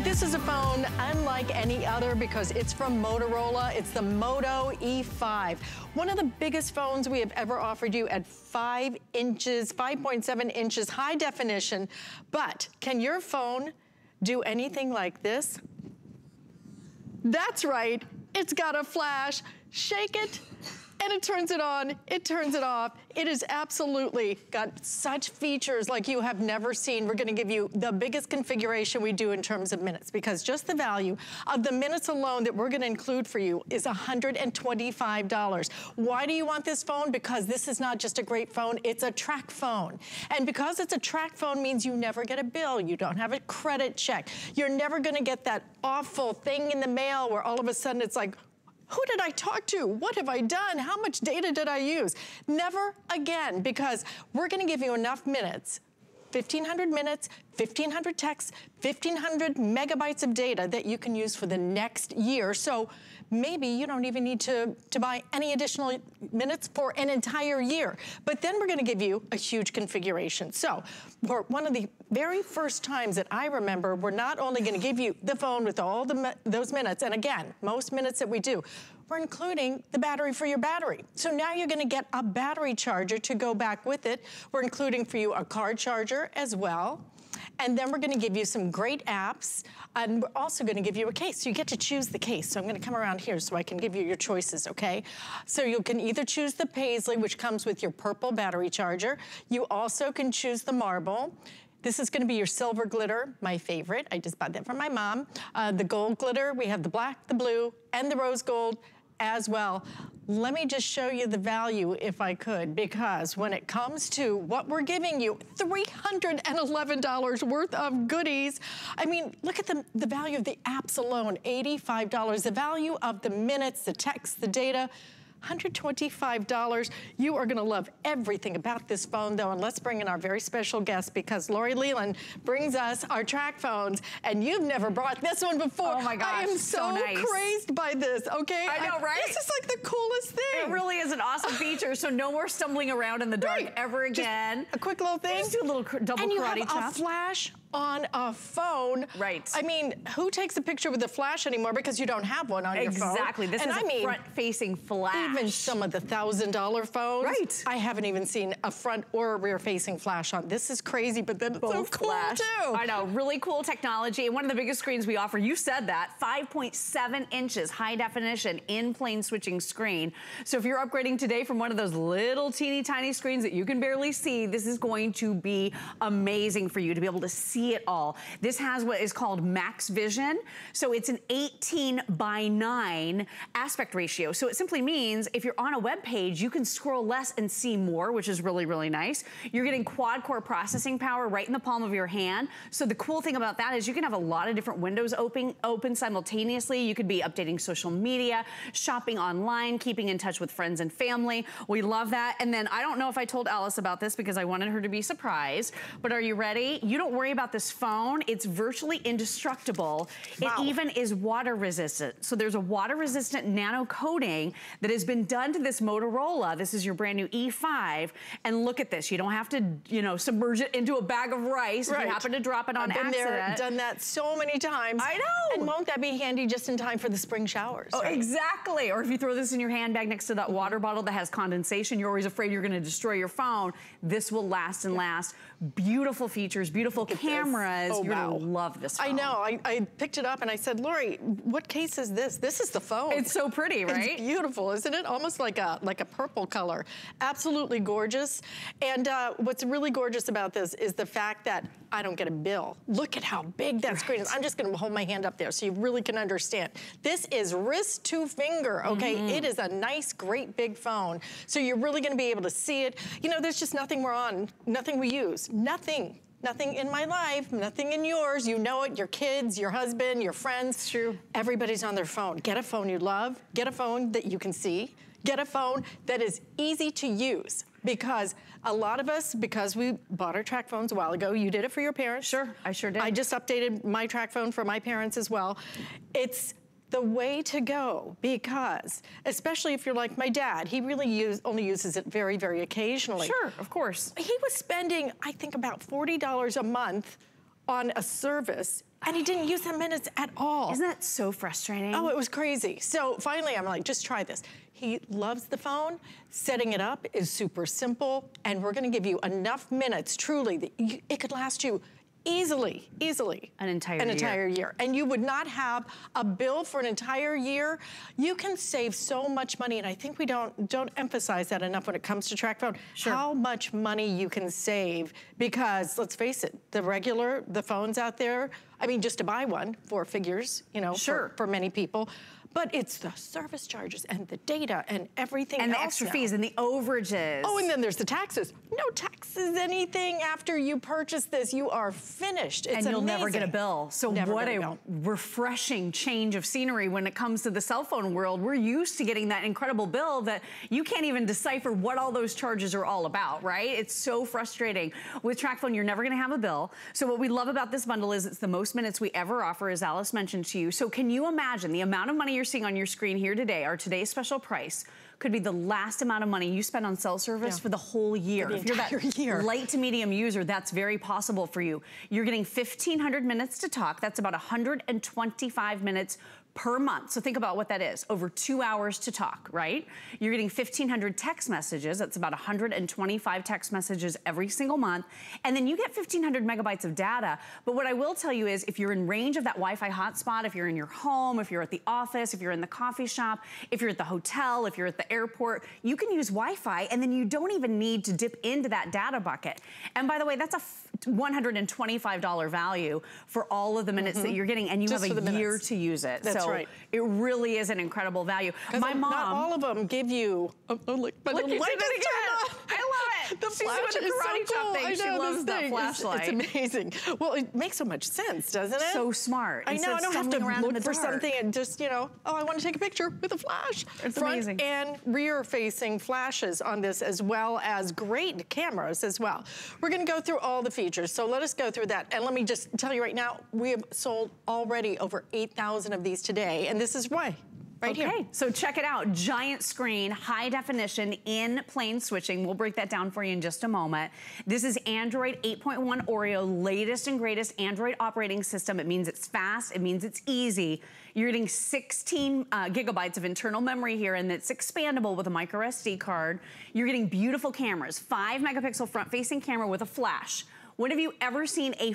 But this is a phone unlike any other because it's from Motorola. It's the Moto E5. One of the biggest phones we have ever offered you at five inches, 5.7 inches high definition. But can your phone do anything like this? That's right, it's got a flash. Shake it, and it turns it on, it turns it off. It is absolutely got such features like you have never seen. We're gonna give you the biggest configuration we do in terms of minutes because just the value of the minutes alone that we're gonna include for you is $125. Why do you want this phone? Because this is not just a great phone, it's a TracFone. And because it's a TracFone means you never get a bill, you don't have a credit check. You're never gonna get that awful thing in the mail where all of a sudden it's like, who did I talk to? What have I done? How much data did I use? Never again, because we're gonna give you enough minutes 1,500 minutes, 1,500 texts, 1,500 megabytes of data that you can use for the next year. So maybe you don't even need to, to buy any additional minutes for an entire year. But then we're gonna give you a huge configuration. So for one of the very first times that I remember, we're not only gonna give you the phone with all the those minutes, and again, most minutes that we do, we're including the battery for your battery. So now you're gonna get a battery charger to go back with it. We're including for you a car charger as well. And then we're gonna give you some great apps, and we're also gonna give you a case. So you get to choose the case. So I'm gonna come around here so I can give you your choices, okay? So you can either choose the paisley, which comes with your purple battery charger. You also can choose the marble. This is gonna be your silver glitter, my favorite. I just bought that from my mom. Uh, the gold glitter, we have the black, the blue, and the rose gold as well. Let me just show you the value if I could, because when it comes to what we're giving you, $311 worth of goodies. I mean, look at the, the value of the apps alone, $85. The value of the minutes, the text, the data, $125. You are gonna love everything about this phone though, and let's bring in our very special guest because Lori Leland brings us our TracFones, and you've never brought this one before. Oh my gosh, I am so, so nice. crazed by this, okay? I know, right? This is like the coolest thing. It really is an awesome feature, so no more stumbling around in the dark Right. ever again. Just a quick little thing. Just do a little double and you karate have chop. a flash on a phone. Right. I mean, who takes a picture with a flash anymore because you don't have one on your phone? Exactly, this and is I a mean, front-facing flash. Even some of the thousand dollar phones. Right. I haven't even seen a front or a rear facing flash on. This is crazy, but then it's so both cool flash. too. I know, really cool technology. And one of the biggest screens we offer, you said that, 5.7 inches high definition in plane switching screen. So if you're upgrading today from one of those little teeny tiny screens that you can barely see, this is going to be amazing for you to be able to see it all. This has what is called max vision. So it's an 18 by 9 aspect ratio. So it simply means if you're on a web page, you can scroll less and see more, which is really, really nice. You're getting quad core processing power right in the palm of your hand. So the cool thing about that is you can have a lot of different windows open, open simultaneously. You could be updating social media, shopping online, keeping in touch with friends and family. We love that. And then I don't know if I told Alyce about this because I wanted her to be surprised, but are you ready? You don't worry about this phone. It's virtually indestructible. Wow. It even is water resistant. So there's a water resistant nano coating that has been done to this Motorola. This is your brand new E5. And look at this. You don't have to, you know, submerge it into a bag of rice if you happen to drop it on I've been accident. there, done that so many times. I know. And won't that be handy just in time for the spring showers? Oh, right? exactly. Or if you throw this in your handbag next to that mm-hmm. water bottle that has condensation, you're always afraid you're gonna destroy your phone. This will last and last. Beautiful features, beautiful camera. Cameras. Oh, you're wow. gonna love this phone. I know. I, I picked it up and I said, Lori, what case is this? This is the phone. It's so pretty, right? It's beautiful, isn't it? Almost like a like a purple color. Absolutely gorgeous. And uh, what's really gorgeous about this is the fact that I don't get a bill. Look at how big that screen is. I'm just gonna hold my hand up there so you really can understand. This is wrist to finger, okay? Mm-hmm. It is a nice, great big phone. So you're really gonna be able to see it. You know, there's just nothing we're on, nothing we use, nothing. Nothing in my life, nothing in yours. You know it, your kids, your husband, your friends. true. Everybody's on their phone. Get a phone you love. Get a phone that you can see. Get a phone that is easy to use. Because a lot of us, because we bought our TracFones a while ago, you did it for your parents. Sure, I sure did. I just updated my TracFone for my parents as well. It's the way to go because, especially if you're like my dad, he really use, only uses it very, very occasionally. Sure, of course. He was spending, I think, about $40 a month on a service and he didn't use the minutes at all. Isn't that so frustrating? Oh, it was crazy. So finally, I'm like, just try this. He loves the phone. Setting it up is super simple, and we're gonna give you enough minutes, truly, that you, it could last you easily, easily. An entire an year. entire year. And you would not have a bill for an entire year. You can save so much money, and I think we don't don't emphasize that enough when it comes to TracFone. Sure. How much money you can save because let's face it, the regular, the phones out there, I mean, just to buy one, four figures, you know, Sure. for, for many people. But it's the service charges and the data and everything and the extra now. fees and the overages. Oh, and then there's the taxes. No taxes, anything after you purchase this. You are finished. It's and you'll never get a bill. So Never what a, refreshing change of scenery when it comes to the cell phone world. We're used to getting that incredible bill that you can't even decipher what all those charges are all about, right? It's so frustrating. With TracFone, you're never gonna have a bill. So what we love about this bundle is it's the most minutes we ever offer, as Alyce mentioned to you. So can you imagine the amount of money you're seeing on your screen here today, our today's special price, could be the last amount of money you spend on cell service Yeah. for the whole year. the if you're that year. light to medium user, that's very possible for you. You're getting 1,500 minutes to talk. That's about 125 minutes per month. So think about what that is. Over two hours to talk, right? You're getting 1,500 text messages. That's about 125 text messages every single month. And then you get 1,500 megabytes of data. But what I will tell you is if you're in range of that Wi-Fi hotspot, if you're in your home, if you're at the office, if you're in the coffee shop, if you're at the hotel, if you're at the airport, you can use Wi-Fi and then you don't even need to dip into that data bucket. And by the way, that's a $125 value for all of the minutes that you're getting and you Mm-hmm. Just have a year minutes. to use it. That's so right. it really is an incredible value. My mom. Not all of them give you. Oh, oh, look, my Look, little you light did it again. off. I love. The She's flash is karate so cool. thing. I She know, loves this that thing flashlight. It's amazing. Well, it makes so much sense, doesn't it? So smart. I know. I don't have to look for dark. something and just, you know, oh, I want to take a picture with a flash. It's Front amazing. and rear-facing flashes on this, as well as great cameras as well. We're going to go through all the features, so let us go through that. And let me just tell you right now, we have sold already over 8,000 of these today, and this is why. Right okay, here. so check it out. Giant screen, high definition in plane switching. We'll break that down for you in just a moment. This is Android 8.1 Oreo, latest and greatest Android operating system. It means it's fast, it means it's easy. You're getting 16 uh, gigabytes of internal memory here and it's expandable with a micro SD card. You're getting beautiful cameras, five megapixel front facing camera with a flash. When have you ever seen a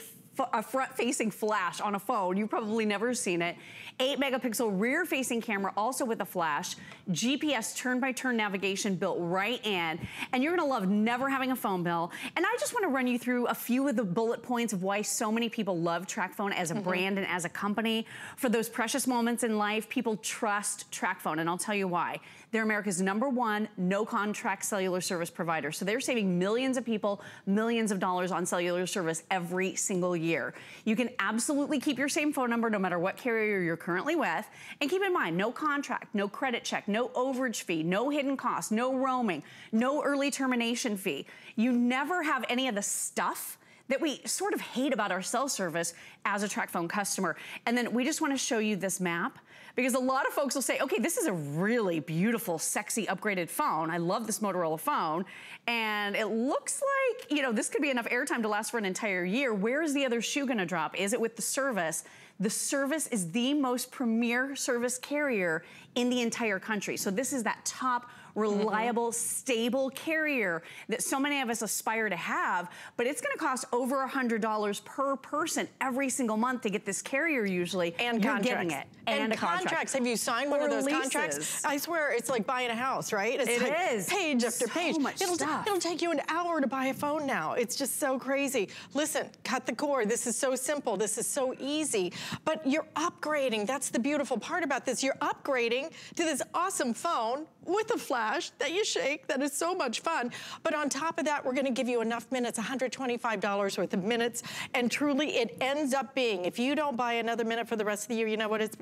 a front-facing flash on a phone. You've probably never seen it. 8 megapixel rear-facing camera also with a flash. GPS turn-by-turn navigation built right in. And you're gonna love never having a phone bill. And I just wanna run you through a few of the bullet points of why so many people love TracFone as a mm-hmm. brand and as a company. For those precious moments in life, people trust TracFone, and I'll tell you why. They're America's number one no-contract cellular service provider. So they're saving millions of people millions of dollars on cellular service every single year. You can absolutely keep your same phone number no matter what carrier you're currently with. And keep in mind, no contract, no credit check, no overage fee, no hidden costs, no roaming, no early termination fee. You never have any of the stuff that we sort of hate about our cell service as a TracFone customer. And then we just wanna show you this map because a lot of folks will say, okay, this is a really beautiful, sexy, upgraded phone. I love this Motorola phone. And it looks like, you know, this could be enough airtime to last for an entire year. Where is the other shoe gonna drop? Is it with the service? The service is the most premier service carrier in the entire country. So this is that top Mm-hmm. reliable, stable carrier that so many of us aspire to have, but it's gonna cost over $100 per person every single month to get this carrier usually. And You're contracts. getting it. And, a contract. contracts. Have you signed one of those leases. contracts? I swear, it's like buying a house, right? It's It like is. Page after So page. much it'll, stuff. it'll take you an hour to buy a phone now. It's just so crazy. Listen, cut the cord. This is so simple. This is so easy. But you're upgrading. That's the beautiful part about this. You're upgrading to this awesome phone with a flash that you shake. That is so much fun. But on top of that, we're going to give you enough minutes, $125 worth of minutes. And truly, it ends up being, if you don't buy another minute for the rest of the year, you know what? It's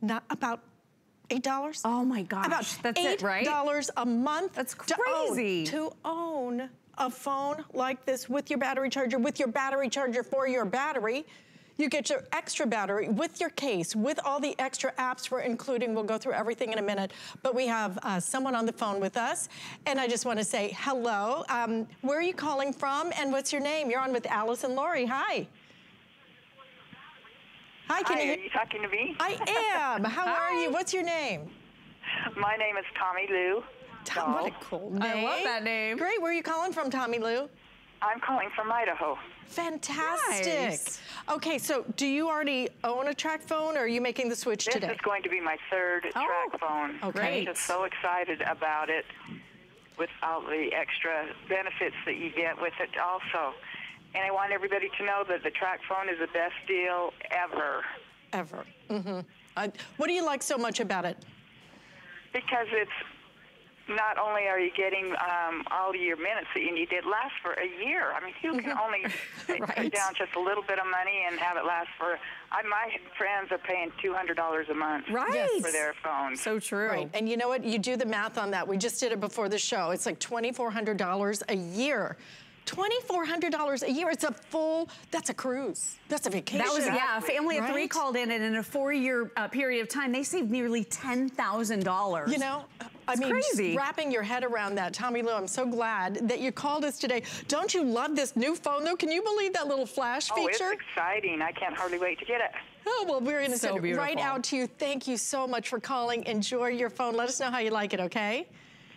not about $8. Oh my gosh, About that's it, right? $8 a month. That's to own- crazy. To own a phone like this with your battery charger, with your battery charger for your battery. You get your extra battery with your case, with all the extra apps we're including. We'll go through everything in a minute. But we have uh, someone on the phone with us. And I just want to say hello. Um, where are you calling from and what's your name? You're on with Alyce and Lori. Hi. Hi, can Hi, you? are you talking to me? I am. How are you? What's your name? My name is Tommy Lou. Tom, what a Dahl. cool I love that name. Great. Where are you calling from, Tommy Lou? I'm calling from Idaho. Fantastic. Nice. Okay, so do you already own a TracFone or are you making the switch This today? is going to be my third Oh, TracFone. okay. I'm just so excited about it with all the extra benefits that you get with it also. And I want everybody to know that the TracFone is the best deal ever Ever. Mm-hmm. Uh, what do you like so much about it? because it's not only are you getting um, all your minutes that you need, it lasts for a year. I mean, you can only put down just a little bit of money and have it last for. I, my friends are paying two hundred dollars a month Right. for their phones. So true. Right. And you know what? You do the math on that. We just did it before the show. It's like $2,400 a year. $2,400 a year. It's a full, that's a cruise. That's a vacation. That was, yeah, a family of three called in, and in a four-year uh, period of time, they saved nearly $10,000. You know, I mean, just crazy. wrapping your head around that, Tommy Lou, I'm so glad that you called us today. Don't you love this new phone, though? Can you believe that little flash oh, it's exciting! I can't hardly wait to get it. Oh, well, we're going to So send it right out to you. Thank you so much for calling. Enjoy your phone. Let us know how you like it, okay?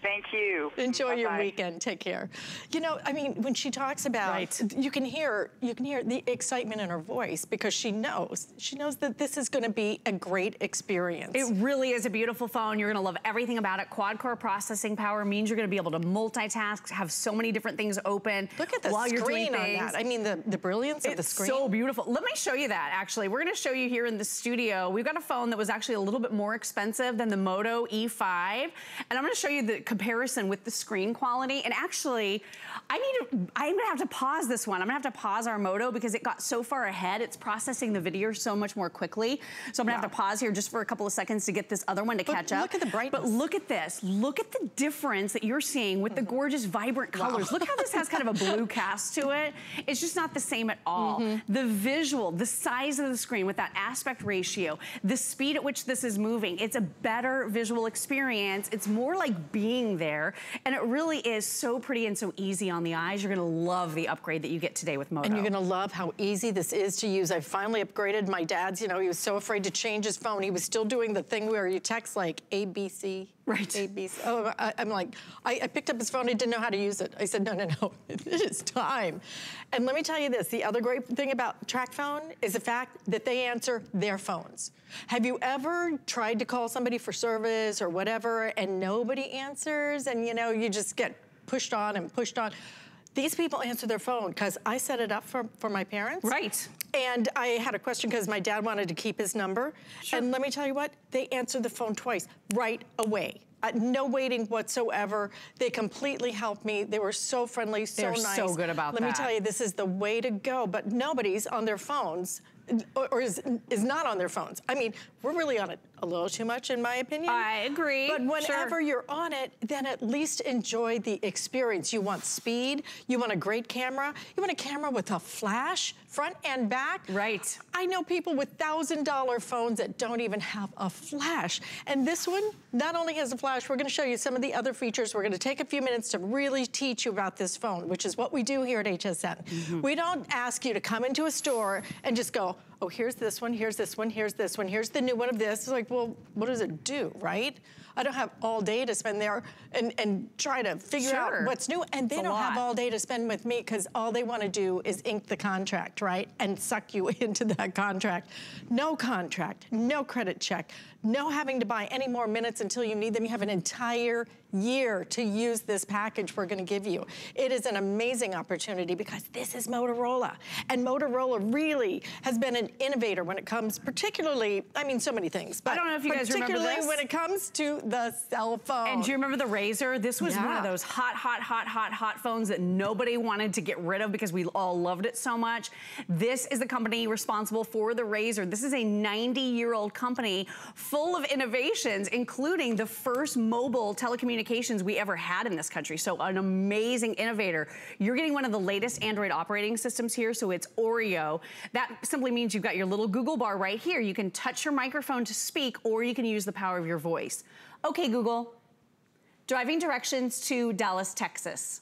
Thank you. Enjoy your Bye-bye. weekend. Take care. You know, I mean, when she talks about, Right. you can hear, you can hear the excitement in her voice because she knows, she knows that this is going to be a great experience. It really is a beautiful phone. You're gonna love everything about it. Quad core processing power means you're gonna be able to multitask, have so many different things open Look at the while you're doing screen on things. that. I mean, the, the brilliance of the screen. It's screen. so beautiful. Let me show you that, actually. We're gonna show you here in the studio. We've got a phone that was actually a little bit more expensive than the Moto E5. And I'm gonna show you the comparison with the screen quality. And actually, I need to, I'm gonna have to pause this one. I'm gonna have to pause our Moto because it got so far ahead. It's processing the video so much more quickly. So I'm gonna have to pause here just for a couple of seconds to get this other one to But catch up. look at the brightness. But look at this. Look at the difference that you're seeing with the mm-hmm. gorgeous, vibrant colors. Look how this has kind of a blue cast to it. It's just not the same at all. Mm-hmm. The visual, the size of the screen with that aspect ratio, the speed at which this is moving, it's a better visual experience. It's more like being there. And it really is so pretty and so easy on the eyes. You're gonna love the upgrade that you get today with Moto. And you're gonna love how easy this is to use. I finally upgraded my dad's, you know, he was so afraid to change his phone. He was still doing the thing where you text like ABC. Right. ABC. Oh, I, I'm like, I, I picked up his phone, I didn't know how to use it. I said, no, no, no, it is time. And let me tell you this, the other great thing about TracFone is the fact that they answer their phones. Have you ever tried to call somebody for service or whatever and nobody answers and you know, you just get pushed on and pushed on? These people answer their phone because I set it up for, for my parents. Right. And I had a question because my dad wanted to keep his number. Sure. And let me tell you what, they answered the phone twice, right away. Uh, no waiting whatsoever. They completely helped me. They were so friendly, so They're nice. so good about Let me tell you, this is the way to go. But nobody's on their phones or, or is, is not on their phones. I mean, we're really on it a little too much, in my opinion. I agree. But Sure. whenever you're on it, then at least enjoy the experience. You want speed, you want a great camera, you want a camera with a flash, front and back. Right. I know people with thousand dollar phones that don't even have a flash. And this one not only has a flash, we're gonna show you some of the other features. We're gonna take a few minutes to really teach you about this phone, which is what we do here at HSN. Mm-hmm. We don't ask you to come into a store and just go, oh, here's this one, here's this one, here's this one, here's the new one of this. It's like, well, what does it do, right? I don't have all day to spend there and, and try to figure Sure. out what's new. And they It's don't have all day to spend with me because all they want to do is ink the contract, right? And suck you into that contract. No contract, no credit check, no having to buy any more minutes until you need them. You have an entire year to use this package we're going to give you. It is an amazing opportunity because this is Motorola. And Motorola really has been an innovator when it comes, particularly, I mean, so many things. But don't know if you guys remember particularly this. when it comes to the cell phone. And do you remember the RAZR? This was one of those hot, hot, hot, hot, hot phones that nobody wanted to get rid of because we all loved it so much. This is the company responsible for the RAZR. This is a 90-year-old company full of innovations, including the first mobile telecommunications we ever had in this country. So an amazing innovator. You're getting one of the latest Android operating systems here, so it's Oreo. That simply means you've got your little Google bar right here. You can touch your microphone to speak, or you can use the power of your voice. Okay, Google, Driving directions to Dallas, Texas.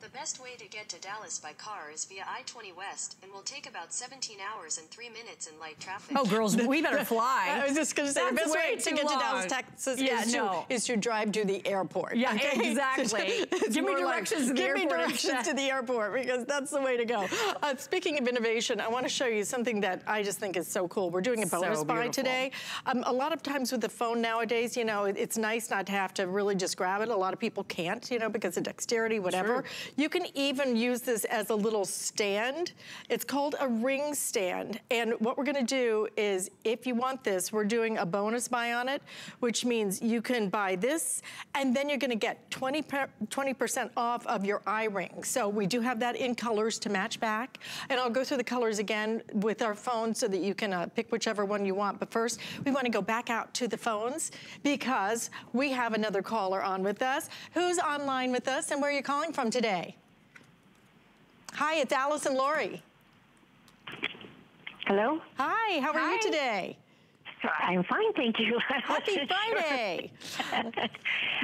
The The best way to get to Dallas by car is via I-20 West and will take about 17 hours and 3 minutes in light traffic. Oh, girls, we better fly. I was just going to say, the best way way to too get to. Dallas, Texas Yeah, is, no. to, is to drive to the airport. Yeah, okay? exactly. Give me more like, directions to the Give me airport directions to the airport because that's the way to go. Uh, speaking of innovation, I want to show you something that I just think is so cool. We're doing a So bonus buy beautiful. today. Um, a lot of times with the phone nowadays, you know, it- it's nice not to have to really just grab it. A lot of people can't, you know, because of dexterity, whatever. You can even use this as a little stand. It's called a ring stand. And what we're gonna do is, if you want this, we're doing a bonus buy on it, which means you can buy this, and then you're gonna get 20 percent off of your iRing. So we do have that in colors to match back. And I'll go through the colors again with our phone so that you can uh, pick whichever one you want. But first, we wanna go back out to the phones because we have another caller on with us. Who's online with us and where are you calling from today? Hi, it's Alyce and Lori. Hello? Hi, how are Hi. you today? I'm fine, thank you. Happy Friday.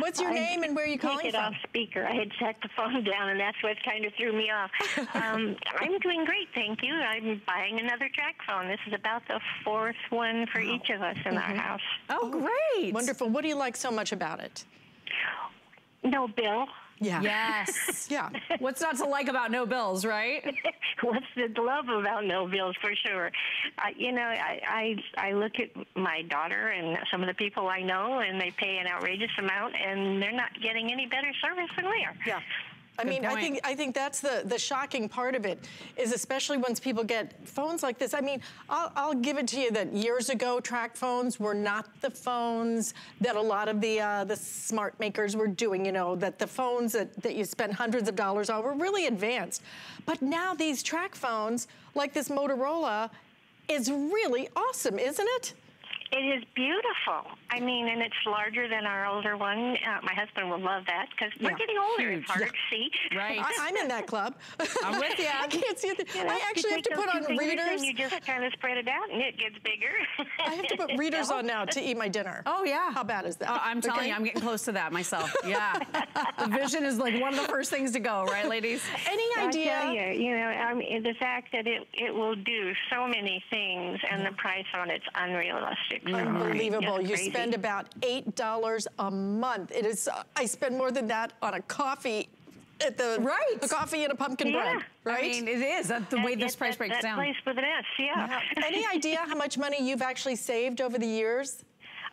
What's your I name and where are you calling Take it from? off speaker. I had set the phone down, and that's what kind of threw me off. um, I'm doing great, thank you. I'm buying another track phone. This is about the fourth one for each of us in Mm-hmm. our house. Oh, great. Wonderful. What do you like so much about it? No bill. Yeah. Yes. Yeah. What's not to like about no bills, right? What's the love about no bills for sure? Uh, you know, I, I I look at my daughter and some of the people I know, and they pay an outrageous amount, and they're not getting any better service than we are. Yeah. I mean, I think I think that's the the shocking part of it is especially once people get phones like this. I mean, I'll, I'll give it to you that years ago, TracFones were not the phones that a lot of the uh, the smart makers were doing. You know, that the phones that, that you spent hundreds of dollars on were really advanced. But now these TracFones, like this Motorola, is really awesome, isn't it? It is beautiful. I mean, and it's larger than our older one. Uh, my husband will love that because we're Yeah. getting older. Huge. It's harder Yeah. to see. Right. I, I'm in that club. I'm with ya. I can't see it. You know, I actually have to put on readers. And you just kind of spread it out, and it gets bigger. I have to put readers on now to eat my dinner. Oh, yeah. How bad is that? Uh, I'm telling Okay? you, I'm getting close to that myself. Yeah. the vision is like one of the first things to go, right, ladies? Any I idea? tell you, you know, I mean, the fact that it, it will do so many things, and the price on it's unrealistic. So, I mean, Unbelievable. just You crazy. Spend about $8 a month. It is, uh, I spend more than that on a coffee at the, Right. a coffee and a pumpkin Yeah. bread, right? I mean, it is. That's the way this price that, breaks that down. place with an S, yeah. Yeah. Any idea how much money you've actually saved over the years?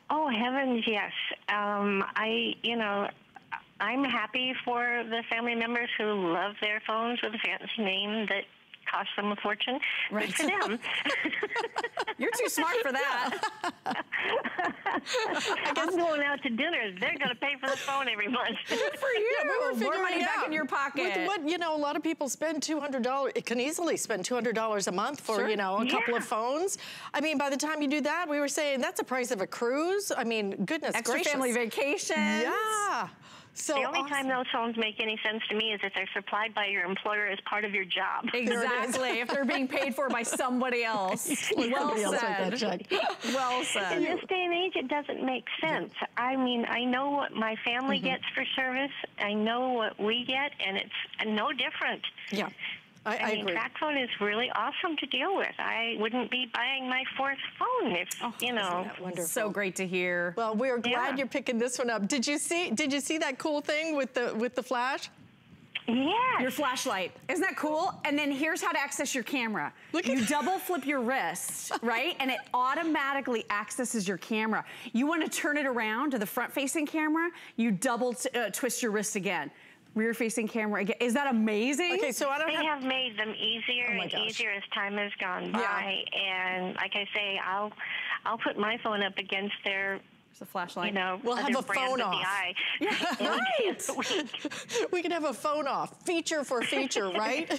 Oh heavens, yes. Um, I, you know, I'm happy for the family members who love their phones with a fancy name that costs them a fortune. Right. Good for them. You're too smart for that. I'm going out to dinner. They're going to pay for the phone every month. Good for you. Yeah, we were More money it back in your pocket. With what, you know, a lot of people spend $200. It can easily spend $200 a month for, Sure. you know, a couple of phones. I mean, by the time you do that, we were saying that's the price of a cruise. I mean, goodness Extra gracious. family vacations. Yeah. So The only awesome. time those phones make any sense to me is if they're supplied by your employer as part of your job. Exactly. if they're being paid for by somebody else. well Somebody else write that said. In this day and age, it doesn't make sense. I mean, I know what my family Mm-hmm. gets for service. I know what we get, and it's no different. Yeah. I, I, I, mean, agree. TracFone is really awesome to deal with. I wouldn't be buying my fourth phone if you know. that wonderful? So great to hear. Well, we're glad Yeah. you're picking this one up. Did you see? Did you see that cool thing with the with the flash? Yes. Your flashlight. Isn't that cool? And then here's how to access your camera. Look you at- double flip your wrist, right? And it automatically accesses your camera. You want to turn it around to the front facing camera, you double uh, twist your wrist again. Rear facing camera again. Is that amazing? Okay, so I don't They have. have made them easier Oh and gosh. easier as time has gone by. Yeah. by. And like I say, I'll I'll put my phone up against their There's a flashlight. you know We'll have a phone off. the eye. right. we can have a phone off, feature for feature, right?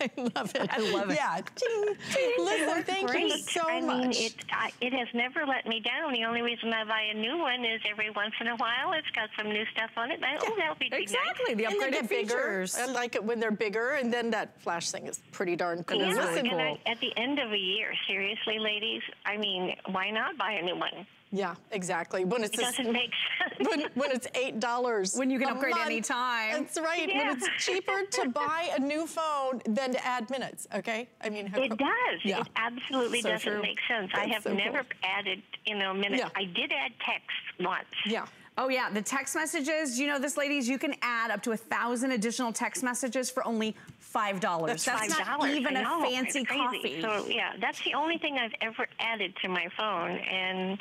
I love it. I love it. Yeah. Ting. Listen, thank you Great. so I much. mean, it I, it has never let me down. The only reason I buy a new one is every once in a while it's got some new stuff on it. And I, oh, that'll be nice. Exactly. The and upgraded get features. I like it when they're bigger, and then that flash thing is pretty darn cool. Yeah, really cool. and I, at the end of a year, seriously, ladies, I mean, why not buy a new one? Yeah, exactly. When it's It doesn't make sense. when, when it's eight dollars When you can upgrade month. anytime. That's right. When it's cheaper to buy a new phone than to add minutes. Okay, I mean, It come- does. Yeah. It absolutely So doesn't true. make sense. I have so never cool. added, you know, minutes. Yeah. I did add text once. Yeah. Oh yeah, the text messages, you know this ladies, you can add up to a thousand additional text messages for only $5. That's Five not even a know, fancy coffee. So yeah, that's the only thing I've ever added to my phone, and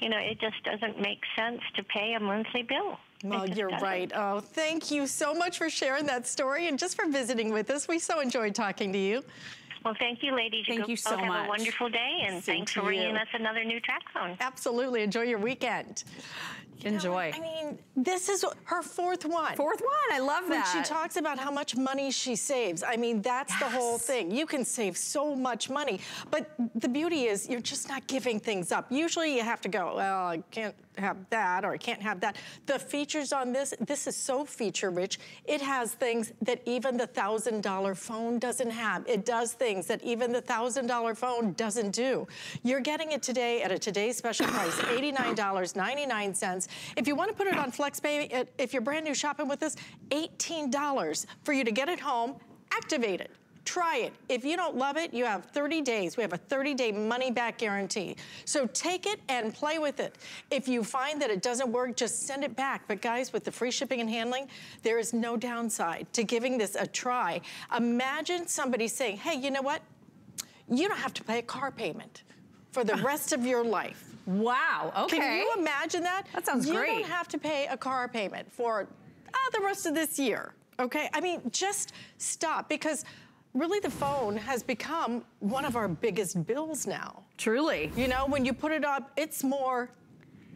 you know, it just doesn't make sense to pay a monthly bill. Well, you're doesn't. right. Oh, thank you so much for sharing that story and just for visiting with us. We so enjoyed talking to you. Well, thank you, ladies. Thank go- you so have much. a wonderful day, and Same thanks for bringing us another new track phone. Absolutely. Enjoy your weekend. You know, Enjoy. I mean, this is her fourth one. Fourth one, I love that. When she talks about how much money she saves, I mean, that's the whole thing. You can save so much money. But the beauty is you're just not giving things up. Usually you have to go, well, I can't have that or I can't have that. The features on this, this is so feature rich. It has things that even the $1,000 phone doesn't have. It does things that even the $1,000 phone doesn't do. You're getting it today at a today's special price, $89.99. If you want to put it on FlexPay, if you're brand new shopping with us, $18 for you to get it home, activate it. Try it. If you don't love it, you have 30 days. We have a 30-day money-back guarantee. So take it and play with it. If you find that it doesn't work, just send it back. But guys, with the free shipping and handling, there is no downside to giving this a try. Imagine somebody saying, hey, you know what? You don't have to pay a car payment for the rest of your life. wow, okay. Can you imagine that? That sounds you great. You don't have to pay a car payment for uh, the rest of this year, okay? I mean, just stop because really the phone has become one of our biggest bills now. Truly. You know, when you put it up, it's more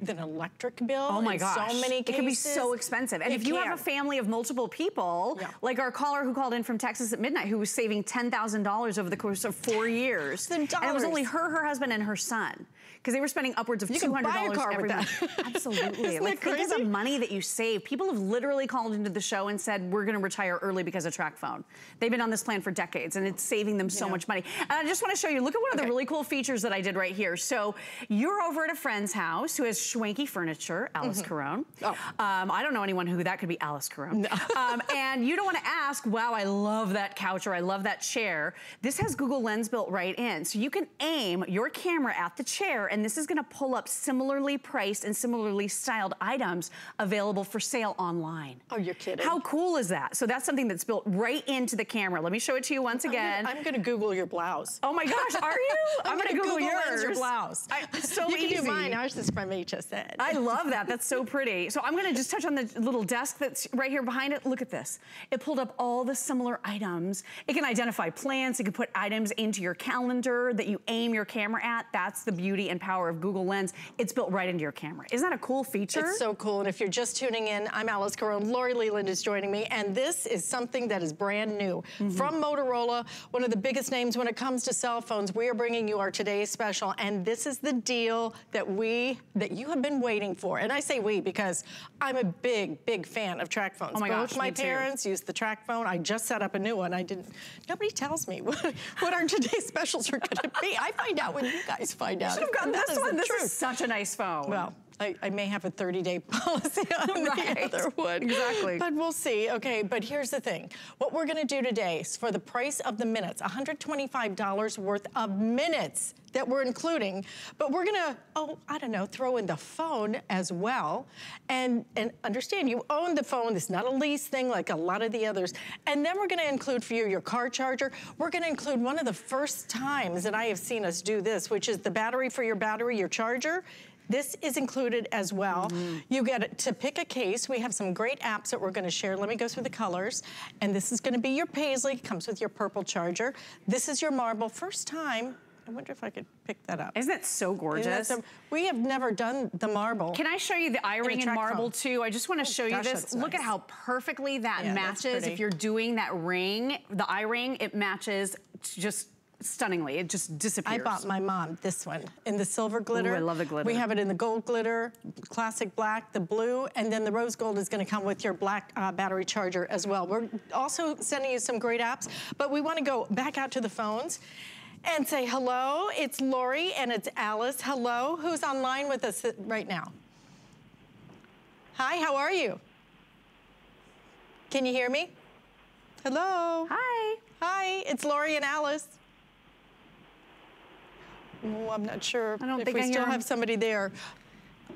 than electric bill. Oh my gosh. So many It cases. can be so expensive. And It if you have a family of multiple people, Yeah. like our caller who called in from Texas at midnight who was saving $10,000 over the course of four years. And it was only her, her husband, and her son. Because they were spending upwards of You $200 buy a car with every that. month. Absolutely. Isn't like that think of the money that you save. People have literally called into the show and said, we're gonna retire early because of TracFone. They've been on this plan for decades and it's saving them so Yeah. much money. And I just wanna show you, look at one of the really cool features that I did right here. So you're over at a friend's house who has schwanky furniture, Alyce Caron. Oh. Um, I don't know anyone who that could be Alyce Caron. Um, and you don't wanna ask, wow, I love that couch or I love that chair. This has Google Lens built right in. So you can aim your camera at the chair and this is gonna pull up similarly priced and similarly styled items available for sale online. Oh, you're kidding. How cool is that? So that's something that's built right into the camera. Let me show it to you once I'm gonna- again. I'm going to Google your blouse. Oh my gosh, are you? I'm, gonna gonna Google, Google yours. Your blouse. I, so you easy. can do mine. Ours is from HSN. I love that. That's so pretty. So I'm gonna just touch on the little desk that's right here behind it. Look at this. It pulled up all the similar items. It can identify plants. It can put items into your calendar that you aim your camera at. That's the beauty and power of Google Lens. It's built right into your camera. Isn't that a cool feature? It's so cool. And if you're just tuning in, I'm Alyce Caron. Lori Leland is joining me. And this is something that is brand new mm-hmm. from Motorola, one of the biggest names when it comes to cell phones. We are bringing you our today's special. And this is the deal that we, that you have been waiting for. And I say we because I'm a big, big fan of TracFones. Oh my Both gosh, my too. parents use the TracFone. I just set up a new one. I didn't, nobody tells me what, what our today's specials are going to be. I find out when you guys find out. should have gotten This one. This truth. is such a nice phone. Well, I, I may have a 30-day policy on Right. the other one. Exactly. But we'll see. Okay, but here's the thing. What we're going to do today is for the price of the minutes, $125 worth of minutes that we're including, but we're going to, oh, I don't know, throw in the phone as well. And, and understand, you own the phone. It's not a lease thing like a lot of the others. And then we're going to include for you your car charger. We're going to include one of the first times that I have seen us do this, which is the battery for your battery, your charger. This is included as well. Mm. You get to pick a case. We have some great apps that we're gonna share. Let me go through the colors. And this is gonna be your paisley, comes with your purple charger. This is your marble. First time, I wonder if I could pick that up. Isn't that so that gorgeous? so- we have never done the marble. Can I show you the iRing in marble phone. too? I just want to oh, show you this. Look at how perfectly that Yeah, matches. If you're doing that ring, the iRing, it matches just stunningly. It just disappears. I bought my mom this one in the silver glitter. I love the glitter. We have it in the gold glitter, classic black, the blue, and then the rose gold is gonna come with your black uh, battery charger as well. We're also sending you some great apps, but we wanna go back out to the phones. and say hello. It's Lori and it's Alyce. Hello. Who's online with us right now? Hi, how are you? Can you hear me? Hello. Hi. Hi, it's Lori and Alice. Oh, I'm not sure I don't if think we still have somebody there.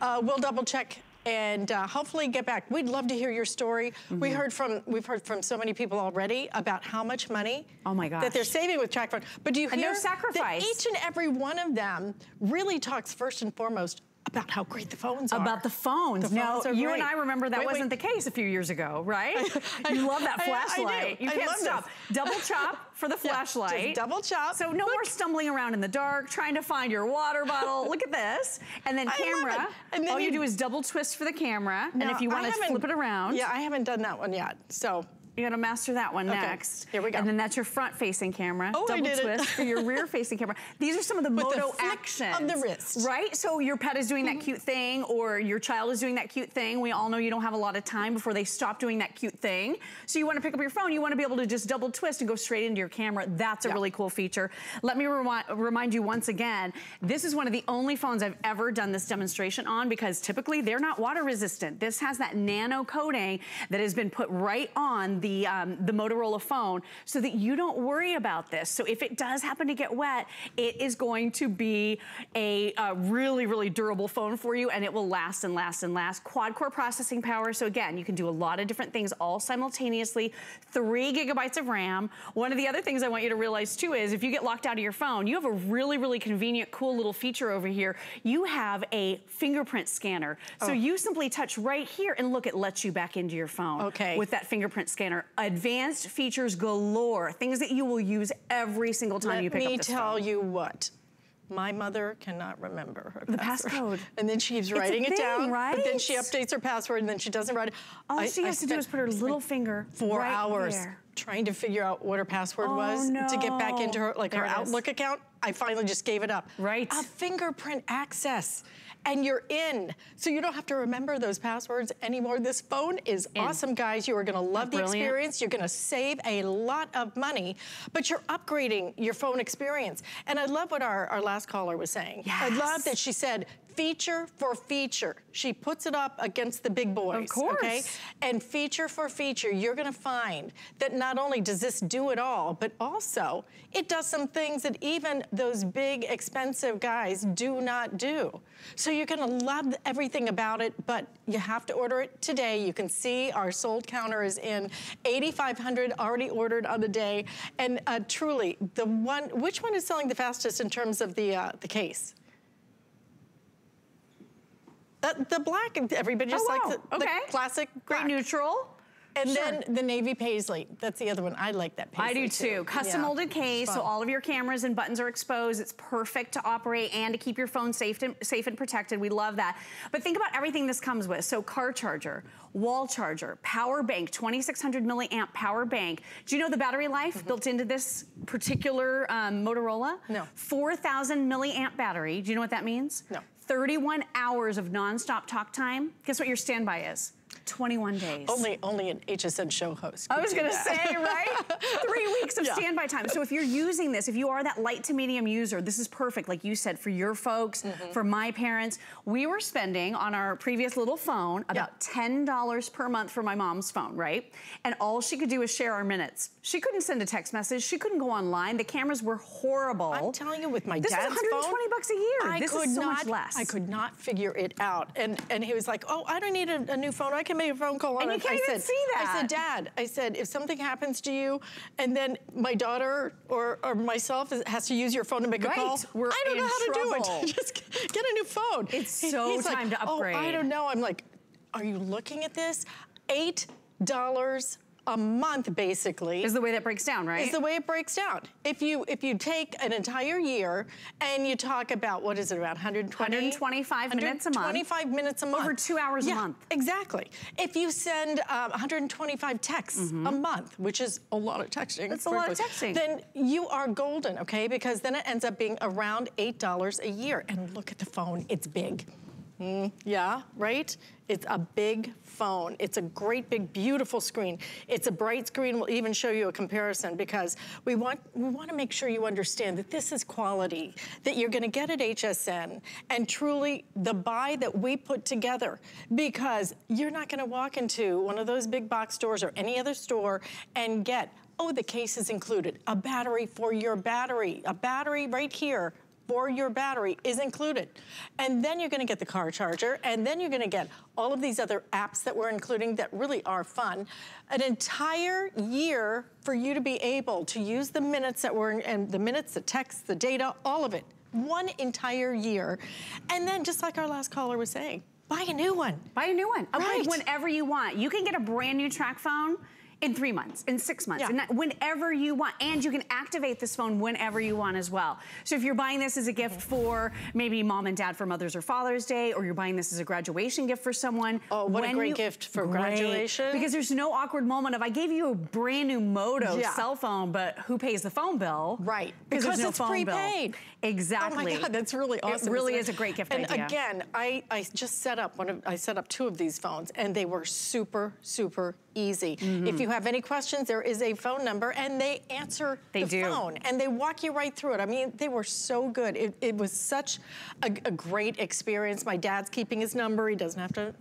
Uh, we'll double check and uh, hopefully get back. We'd love to hear your story. We Mm-hmm. heard from we've heard from so many people already about how much money Oh my gosh. that they're saving with TracFone. But do you And no hear that sacrifice. each and every one of them really talks first and foremost about how great the phones are. About the phones. The no, phones you great. and I remember that Wait, wait. wasn't the case a few years ago, right? you love that I- I do. flashlight. You I can't stop. this. Double chop for the Yeah, just flashlight. double chop. So no more stumbling around in the dark trying to find your water bottle. Look at this. And then I camera. And then all you, you- do is double twist for the camera. and if you want to flip it around, Yeah, I haven't done that one yet. So you gotta master that one Okay, next. here we go. And then that's your front-facing camera. Oh, I Double did it. twist for your rear-facing camera. These are some of the With the moto flick actions. of the wrist. Mm-hmm. Right? So your pet is doing that cute thing or your child is doing that cute thing. We all know you don't have a lot of time before they stop doing that cute thing. So you wanna pick up your phone, you wanna be able to just double twist and go straight into your camera. That's a Yeah. really cool feature. Let me remi- remind you once again, this is one of the only phones I've ever done this demonstration on because typically they're not water resistant. This has that nano coating that has been put right on the, um, the Motorola phone so that you don't worry about this. So if it does happen to get wet, it is going to be a, uh really, really durable phone for you and it will last and last and last. Quad core processing power. So again, you can do a lot of different things all simultaneously. Three gigabytes of RAM. One of the other things I want you to realize too is if you get locked out of your phone, you have a really, really convenient, cool little feature over here. You have a fingerprint scanner. So you simply touch right here and look, it lets you back into your phone. Okay. With that fingerprint scanner. Advanced features galore. Things that you will use every single time Let you pick me up this tell you what. My mother cannot remember her The password. passcode. And then she keeps writing it thing, down. But then she updates her password and then she doesn't write it. All I- she I has to do is put her little finger four right hours there. Trying to figure out what her password Oh, was to get back into her like There her. Outlook account. I finally just gave it up. Right. A fingerprint access. And you're in. So you don't have to remember those passwords anymore. This phone is awesome, guys. You are gonna love the experience. You're gonna save a lot of money, but you're upgrading your phone experience. And I love what our, our last caller was saying. Yes. I love that she said, feature for feature. She puts it up against the big boys. Okay? course. And feature for feature, you're gonna find that not only does this do it all, but also it does some things that even those big, expensive guys do not do. So you're gonna love everything about it, but you have to order it today. You can see our sold counter is in 8,500 already ordered on the day. And uh, truly, the one, which one is selling the fastest in terms of the, uh, the case? Uh, the black, everybody just Oh, likes wow. the, the Okay. classic Great neutral. And Sure. then the navy paisley. That's the other one. I like that paisley I do too. Custom Yeah. molded case, so all of your cameras and buttons are exposed. It's perfect to operate and to keep your phone safe and, safe and protected. We love that. But think about everything this comes with. So car charger, wall charger, power bank, 2600 milliamp power bank. Do you know the battery life built into this particular um, Motorola? No. 4,000 milliamp battery. Do you know what that means? No. 31 hours of nonstop talk time. Guess what your standby is? 21 days. Only, only an HSN show host. I was gonna that. say, right? Three weeks of Yeah. standby time. So if you're using this, if you are that light to medium user, this is perfect, like you said, for your folks, Mm-hmm. for my parents. We were spending on our previous little phone about $10 per month for my mom's phone, right? And all she could do was share our minutes. She couldn't send a text message. She couldn't go online. The cameras were horrible. I'm telling you, with my this dad's is 120 phone, bucks a year. I this could is so not, much less. I could not figure it out. And and he was like, "Oh, I don't need a, a new phone. I can make a phone call on And you it." can't I even said, see I said, "Dad, I said if something happens to you, and then my daughter or, or myself has to use your phone to make Right. a call, We're I don't know how to do it. Just get a new phone." It's so he's like, time to "Oh, I don't know. I'm like, "Are you looking at this? Eight dollars." A month, basically, is the way that breaks down, right? is the way it breaks down. If you if you take an entire year and you talk about what is it about 120 125 minutes a month. 125 minutes a month. Over two hours a Yeah, month. Exactly. If you send um, 125 texts a month, which is a lot of texting. That's a lot of texting. Then you are golden, okay? Because then it ends up being around $8 a year. And look at the phone, it's big. Mm, yeah, right? It's a big phone. It's a great big beautiful screen. It's a bright screen. We'll even show you a comparison because we want we want to make sure you understand that this is quality that you're going to get at HSN and truly the buy that we put together because you're not going to walk into one of those big box stores or any other store and get oh the case is included a battery for your battery a battery right here for your battery is included. And then you're gonna get the car charger, and then you're gonna get all of these other apps that we're including that really are fun. An entire year for you to be able to use the minutes that were, and the minutes, the text, the data, all of it. One entire year. And then just like our last caller was saying, buy a new one. Buy a new one. Right. Whenever you want. You can get a brand new TracFone in three months, in six months, yeah. whenever you want. And you can activate this phone whenever you want as well. So if you're buying this as a gift for maybe mom and dad for Mother's or Father's Day, or you're buying this as a graduation gift for someone. Oh, what a great you, gift for great, graduation. Because there's no awkward moment of, I gave you a brand new Moto yeah. cell phone, but who pays the phone bill? Right. Because, no it's prepaid. Bill. Exactly. Oh my God, that's really awesome. It really is a great gift and idea. again, I, I just set up one of, I set up two of these phones and they were super, super easy. Mm -hmm. If you have any questions, there is a phone number and they answer they the do. phone and they walk you right through it. I mean, they were so good. It, it was such a, a great experience. My dad's keeping his number. He doesn't have to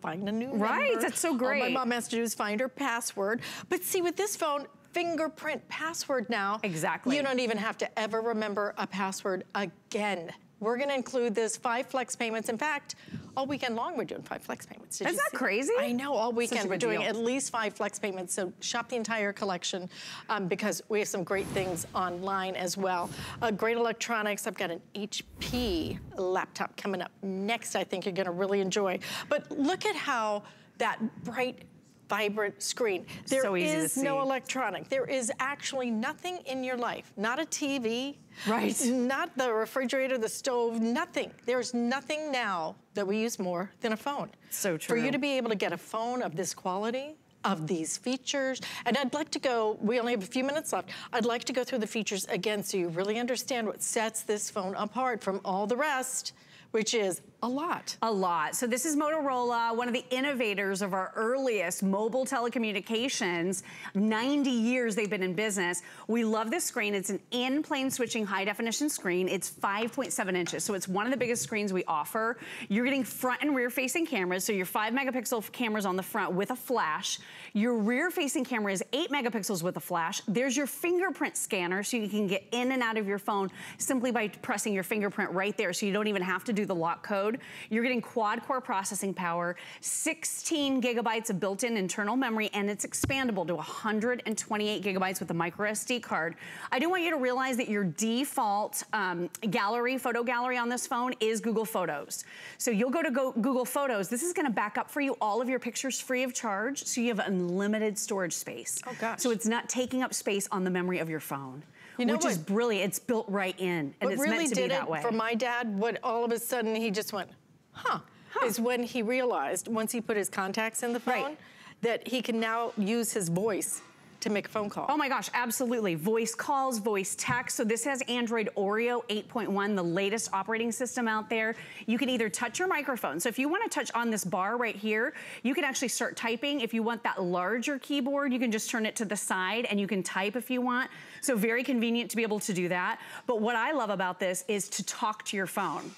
find a new right, number. Right, that's so great. All my mom has to do is find her password. But see, with this phone, fingerprint password now. Exactly. You don't even have to ever remember a password again. We're gonna include this five flex payments. In fact, all weekend long we're doing five flex payments. Did Isn't that crazy? I know, all weekend we're doing deal. at least five flex payments. So shop the entire collection um, because we have some great things online as well. Uh, great electronics. I've got an HP laptop coming up next I think you're gonna really enjoy. But look at how that bright vibrant screen. There so is no electronic. There is actually nothing in your life, not a TV, right? Not the refrigerator, the stove, nothing. There's nothing now that we use more than a phone. So true. For you to be able to get a phone of this quality, of these features. And I'd like to go, we only have a few minutes left. I'd like to go through the features again so you really understand what sets this phone apart from all the rest which is a lot. A lot. So this is Motorola, one of the innovators of our earliest mobile telecommunications. 90 years they've been in business. We love this screen. It's an in-plane switching high definition screen. It's 5.7 inches, so it's one of the biggest screens we offer. You're getting front and rear facing cameras, so your five megapixel cameras on the front with a flash. Your rear facing camera is eight megapixels with a flash. There's your fingerprint scanner, so you can get in and out of your phone simply by pressing your fingerprint right there, so you don't even have to do the lock code. You're getting quad core processing power, 16 gigabytes of built-in internal memory, and it's expandable to 128 gigabytes with a micro SD card. I do want you to realize that your default um, gallery, photo gallery on this phone is Google Photos. So you'll go to go Google Photos. This is gonna back up for you all of your pictures free of charge, so you have unlimited storage space. Oh gosh. So it's not taking up space on the memory of your phone. You know which what? is brilliant. It's built right in, and it's really meant to did be that it way. For my dad, what all of a sudden he just went, huh, huh, is when he realized once he put his contacts in the phone right. that he can now use his voice to make a phone call. Oh my gosh, absolutely. Voice calls, voice text. So this has Android Oreo 8.1, the latest operating system out there. You can either touch your microphone. So if you want to touch on this bar right here, you can actually start typing. If you want that larger keyboard, you can just turn it to the side and you can type if you want. So very convenient to be able to do that. But what I love about this is to talk to your phone.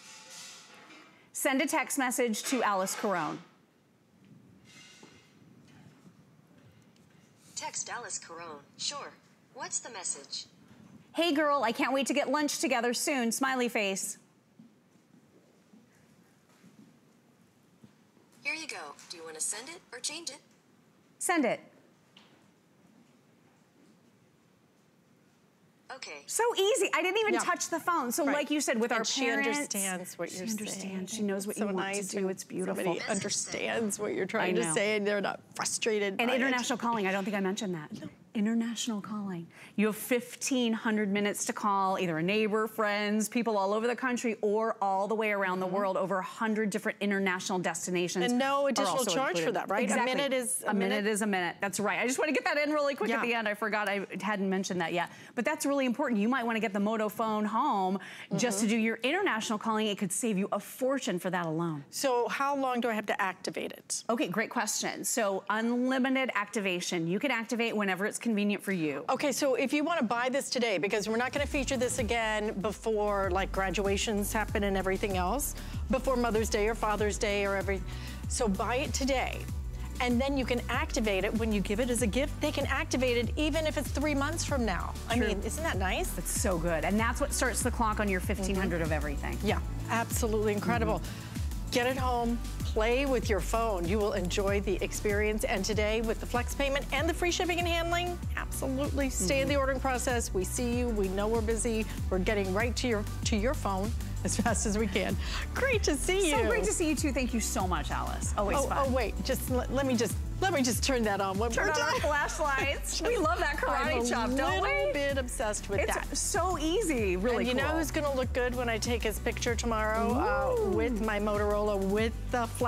Send a text message to Alyce Caron. Text Alyce Caron. Sure. What's the message? Hey girl, I can't wait to get lunch together soon. Smiley face. Here you go. Do you want to send it or change it? Send it. Okay. So easy. I didn't even yeah. touch the phone. So right. like you said, with and our she parents. She understands what you're she understands. saying. She knows what so you want nice to do. It's beautiful. Somebody understands what you're trying to say and they're not frustrated And by it. international calling, I don't think I mentioned that. International calling. You have 1,500 minutes to call either a neighbor, friends, people all over the country, or all the way around the world, over 100 different international destinations. Mm-hmm. And no additional charge for that, right? A minute is a a minute minute? is a minute. That's right. I just want to get that in really quick at the end. I forgot I hadn't mentioned that yet. But that's really important. You might want to get the Moto phone home just to Mm-hmm. do your international calling. It could save you a fortune for that alone. So how long do I have to activate it? Okay, great question. So unlimited activation. You can activate whenever it's convenient for you. Okay, so if you want to buy this today, because we're not going to feature this again before like graduations happen and everything else, before Mother's Day or Father's Day or every, so buy it today. And then you can activate it when you give it as a gift. They can activate it even if it's three months from now. I True. mean, isn't that nice? It's so good. And that's what starts the clock on your 1500 mm-hmm. of everything. Yeah, absolutely incredible. Mm-hmm. Get it home, play with your phone. You will enjoy the experience. And today, with the flex payment and the free shipping and handling, absolutely stay in mm-hmm. the ordering process. We see you. We know we're busy. We're getting right to your to your phone as fast as we can. Great to see you. So great to see you too. Thank you so much, Alyce. Always Oh, fun. oh wait, just let, let me just let me just turn that on one Turn more on our time. flashlights. we love that karate I'm chop, a don't little bit obsessed with It's that. so easy, really and you cool. know who's gonna look good when I take his picture tomorrow uh, with my Motorola with the flash?